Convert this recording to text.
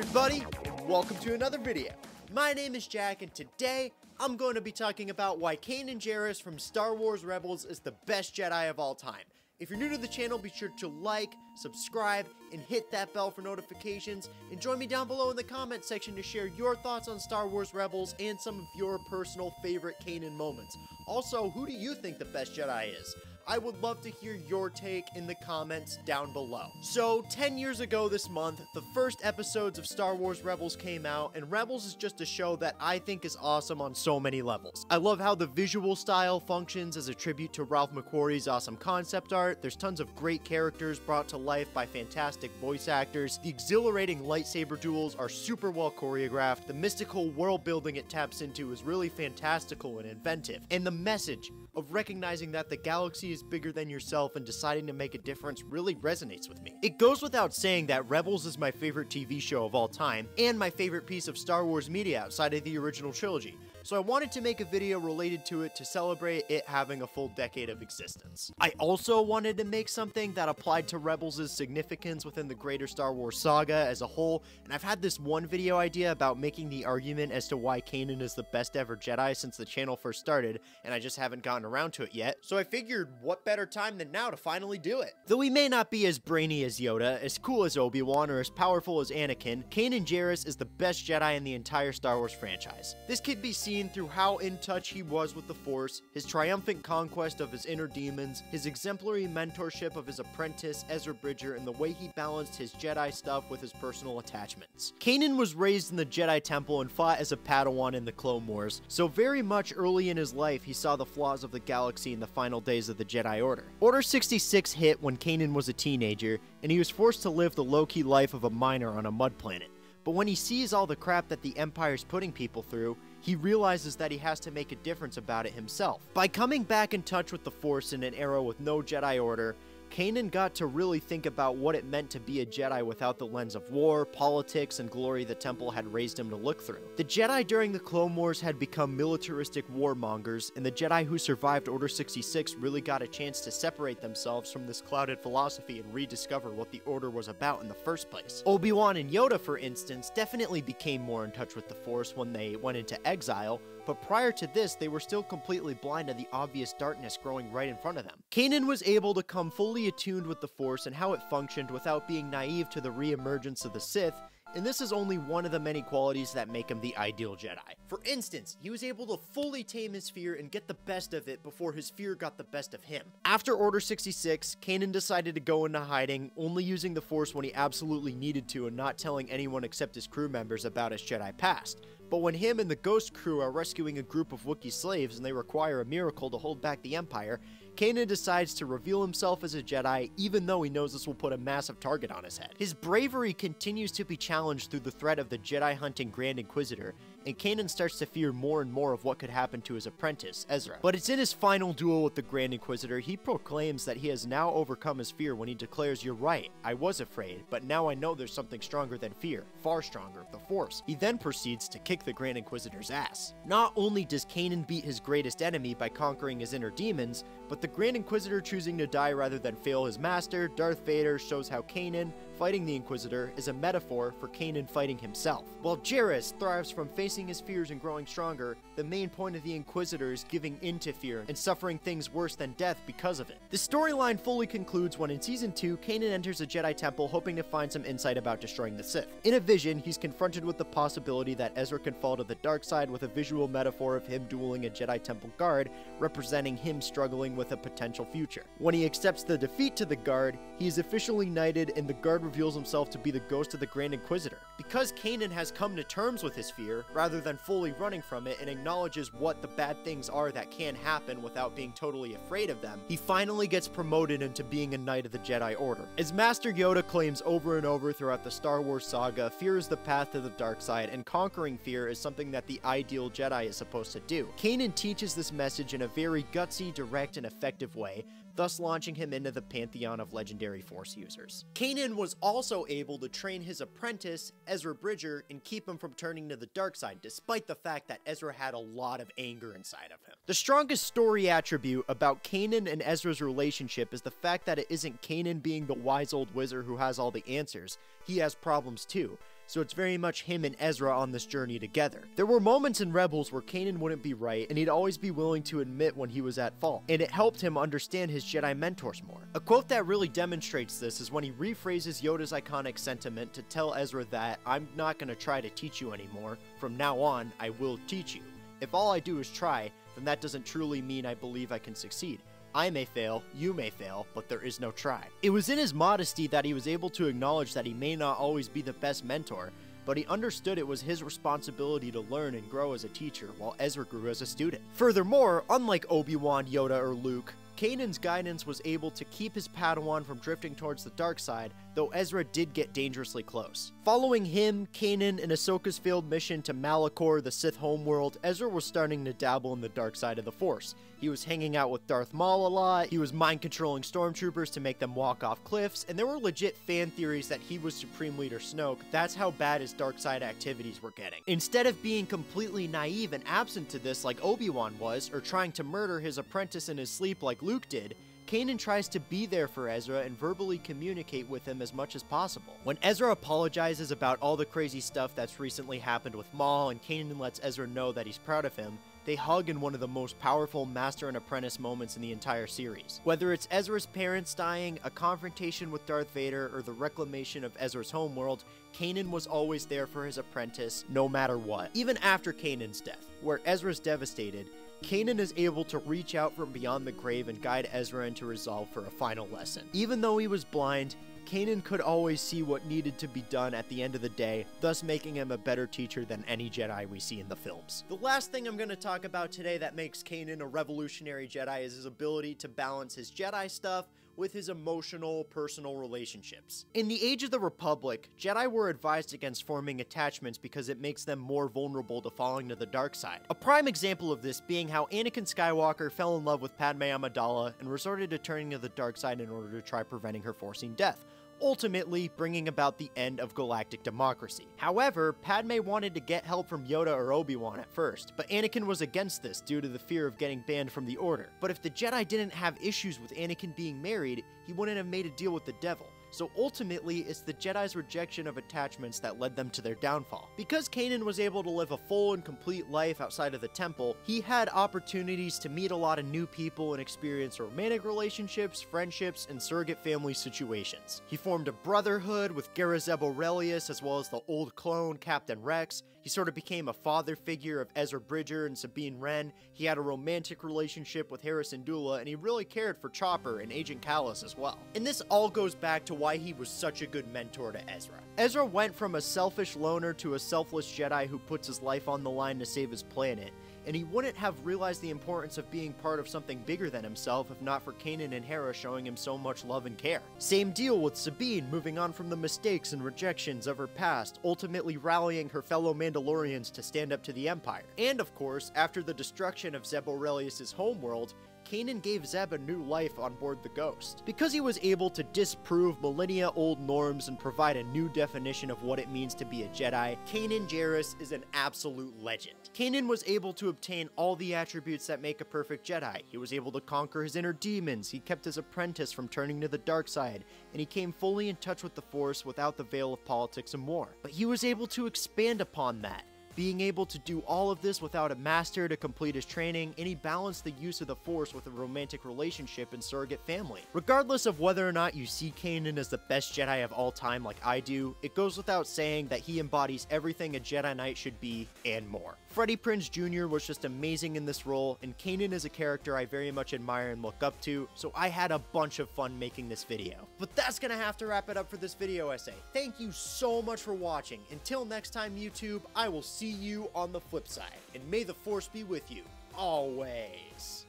everybody, and welcome to another video. My name is Jack, and today I'm going to be talking about why Kanan Jarrus from Star Wars Rebels is the best Jedi of all time. If you're new to the channel, be sure to like, subscribe, and hit that bell for notifications. And join me down below in the comment section to share your thoughts on Star Wars Rebels and some of your personal favorite Kanan moments. Also, who do you think the best Jedi is? I would love to hear your take in the comments down below. So, 10 years ago this month, the first episodes of Star Wars Rebels came out, and Rebels is just a show that I think is awesome on so many levels. I love how the visual style functions as a tribute to Ralph McQuarrie's awesome concept art, there's tons of great characters brought to life by fantastic voice actors, the exhilarating lightsaber duels are super well choreographed, the mystical world building it taps into is really fantastical and inventive, and the message of recognizing that the galaxy is bigger than yourself and deciding to make a difference really resonates with me. It goes without saying that Rebels is my favorite TV show of all time, and my favorite piece of Star Wars media outside of the original trilogy so I wanted to make a video related to it to celebrate it having a full decade of existence. I also wanted to make something that applied to Rebels' significance within the greater Star Wars saga as a whole, and I've had this one video idea about making the argument as to why Kanan is the best ever Jedi since the channel first started, and I just haven't gotten around to it yet, so I figured what better time than now to finally do it. Though he may not be as brainy as Yoda, as cool as Obi-Wan, or as powerful as Anakin, Kanan Jarrus is the best Jedi in the entire Star Wars franchise. This could be seen seen through how in touch he was with the Force, his triumphant conquest of his inner demons, his exemplary mentorship of his apprentice, Ezra Bridger, and the way he balanced his Jedi stuff with his personal attachments. Kanan was raised in the Jedi Temple and fought as a Padawan in the Clone Wars, so very much early in his life he saw the flaws of the galaxy in the final days of the Jedi Order. Order 66 hit when Kanan was a teenager, and he was forced to live the low-key life of a miner on a mud planet. But when he sees all the crap that the Empire's putting people through, he realizes that he has to make a difference about it himself. By coming back in touch with the Force in an era with no Jedi Order, Kanan got to really think about what it meant to be a Jedi without the lens of war, politics, and glory the Temple had raised him to look through. The Jedi during the Clone Wars had become militaristic warmongers, and the Jedi who survived Order 66 really got a chance to separate themselves from this clouded philosophy and rediscover what the Order was about in the first place. Obi-Wan and Yoda, for instance, definitely became more in touch with the Force when they went into exile, but prior to this, they were still completely blind to the obvious darkness growing right in front of them. Kanan was able to come fully attuned with the Force and how it functioned without being naive to the re-emergence of the Sith, and this is only one of the many qualities that make him the ideal Jedi. For instance, he was able to fully tame his fear and get the best of it before his fear got the best of him. After Order 66, Kanan decided to go into hiding, only using the Force when he absolutely needed to and not telling anyone except his crew members about his Jedi past. But when him and the Ghost crew are rescuing a group of Wookiee slaves and they require a miracle to hold back the Empire, Kanan decides to reveal himself as a Jedi even though he knows this will put a massive target on his head. His bravery continues to be challenged through the threat of the Jedi hunting Grand Inquisitor, and Kanan starts to fear more and more of what could happen to his apprentice, Ezra. But it's in his final duel with the Grand Inquisitor, he proclaims that he has now overcome his fear when he declares, You're right, I was afraid, but now I know there's something stronger than fear, far stronger, the Force. He then proceeds to kick the Grand Inquisitor's ass. Not only does Kanan beat his greatest enemy by conquering his inner demons, but the Grand Inquisitor choosing to die rather than fail his master, Darth Vader shows how Kanan, fighting the Inquisitor, is a metaphor for Kanan fighting himself. While Jarrus thrives from facing his fears and growing stronger, the main point of the Inquisitor is giving in to fear and suffering things worse than death because of it. The storyline fully concludes when in Season 2, Kanan enters a Jedi temple hoping to find some insight about destroying the Sith. In a vision, he's confronted with the possibility that Ezra can fall to the dark side with a visual metaphor of him dueling a Jedi temple guard, representing him struggling with a potential future. When he accepts the defeat to the guard, he is officially knighted and the guard reveals himself to be the ghost of the Grand Inquisitor. Because Kanan has come to terms with his fear, rather than fully running from it and acknowledges what the bad things are that can happen without being totally afraid of them, he finally gets promoted into being a Knight of the Jedi Order. As Master Yoda claims over and over throughout the Star Wars saga, fear is the path to the dark side, and conquering fear is something that the ideal Jedi is supposed to do. Kanan teaches this message in a very gutsy, direct, and effective way, thus launching him into the pantheon of legendary Force users. Kanan was also able to train his apprentice, Ezra Bridger, and keep him from turning to the dark side, despite the fact that Ezra had a lot of anger inside of him. The strongest story attribute about Kanan and Ezra's relationship is the fact that it isn't Kanan being the wise old wizard who has all the answers, he has problems too. So it's very much him and Ezra on this journey together. There were moments in Rebels where Kanan wouldn't be right, and he'd always be willing to admit when he was at fault, and it helped him understand his Jedi mentors more. A quote that really demonstrates this is when he rephrases Yoda's iconic sentiment to tell Ezra that, I'm not to try to teach you anymore, from now on, I will teach you. If all I do is try, then that doesn't truly mean I believe I can succeed. I may fail, you may fail, but there is no try. It was in his modesty that he was able to acknowledge that he may not always be the best mentor, but he understood it was his responsibility to learn and grow as a teacher while Ezra grew as a student. Furthermore, unlike Obi-Wan, Yoda, or Luke, Kanan's guidance was able to keep his Padawan from drifting towards the dark side, though Ezra did get dangerously close. Following him, Kanan, and Ahsoka's failed mission to Malachor, the Sith homeworld, Ezra was starting to dabble in the dark side of the Force. He was hanging out with Darth Maul a lot, he was mind controlling stormtroopers to make them walk off cliffs, and there were legit fan theories that he was Supreme Leader Snoke. That's how bad his dark side activities were getting. Instead of being completely naive and absent to this like Obi-Wan was, or trying to murder his apprentice in his sleep like Luke did, Kanan tries to be there for Ezra and verbally communicate with him as much as possible. When Ezra apologizes about all the crazy stuff that's recently happened with Maul and Kanan lets Ezra know that he's proud of him, they hug in one of the most powerful master and apprentice moments in the entire series. Whether it's Ezra's parents dying, a confrontation with Darth Vader, or the reclamation of Ezra's homeworld, Kanan was always there for his apprentice, no matter what. Even after Kanan's death, where Ezra's devastated, Kanan is able to reach out from beyond the grave and guide Ezra into resolve for a final lesson. Even though he was blind, Kanan could always see what needed to be done at the end of the day, thus making him a better teacher than any Jedi we see in the films. The last thing I'm going to talk about today that makes Kanan a revolutionary Jedi is his ability to balance his Jedi stuff with his emotional, personal relationships. In the Age of the Republic, Jedi were advised against forming attachments because it makes them more vulnerable to falling to the dark side. A prime example of this being how Anakin Skywalker fell in love with Padme Amidala and resorted to turning to the dark side in order to try preventing her forcing death ultimately bringing about the end of galactic democracy. However, Padme wanted to get help from Yoda or Obi-Wan at first, but Anakin was against this due to the fear of getting banned from the Order. But if the Jedi didn't have issues with Anakin being married, he wouldn't have made a deal with the devil. So ultimately, it's the Jedi's rejection of attachments that led them to their downfall. Because Kanan was able to live a full and complete life outside of the temple, he had opportunities to meet a lot of new people and experience romantic relationships, friendships, and surrogate family situations. He formed a brotherhood with Garazeb Orrelios as well as the old clone Captain Rex. He sort of became a father figure of Ezra Bridger and Sabine Wren. He had a romantic relationship with Hera Syndulla, and he really cared for Chopper and Agent Kallus as well. And this all goes back to why he was such a good mentor to Ezra. Ezra went from a selfish loner to a selfless Jedi who puts his life on the line to save his planet, and he wouldn't have realized the importance of being part of something bigger than himself if not for Kanan and Hera showing him so much love and care. Same deal with Sabine moving on from the mistakes and rejections of her past, ultimately rallying her fellow Mandalorians to stand up to the Empire. And of course, after the destruction of Zeb Orrelios' homeworld, Kanan gave Zeb a new life on board the Ghost. Because he was able to disprove millennia old norms and provide a new definition of what it means to be a Jedi, Kanan Jarrus is an absolute legend. Kanan was able to obtain all the attributes that make a perfect Jedi. He was able to conquer his inner demons, he kept his apprentice from turning to the dark side, and he came fully in touch with the Force without the veil of politics and war. But he was able to expand upon that being able to do all of this without a master to complete his training, and he balanced the use of the Force with a romantic relationship and surrogate family. Regardless of whether or not you see Kanan as the best Jedi of all time like I do, it goes without saying that he embodies everything a Jedi Knight should be and more. Freddie Prinze Jr. was just amazing in this role, and Kanan is a character I very much admire and look up to, so I had a bunch of fun making this video. But that's gonna have to wrap it up for this video essay. Thank you so much for watching. Until next time, YouTube, I will see you on the flip side, and may the Force be with you, always.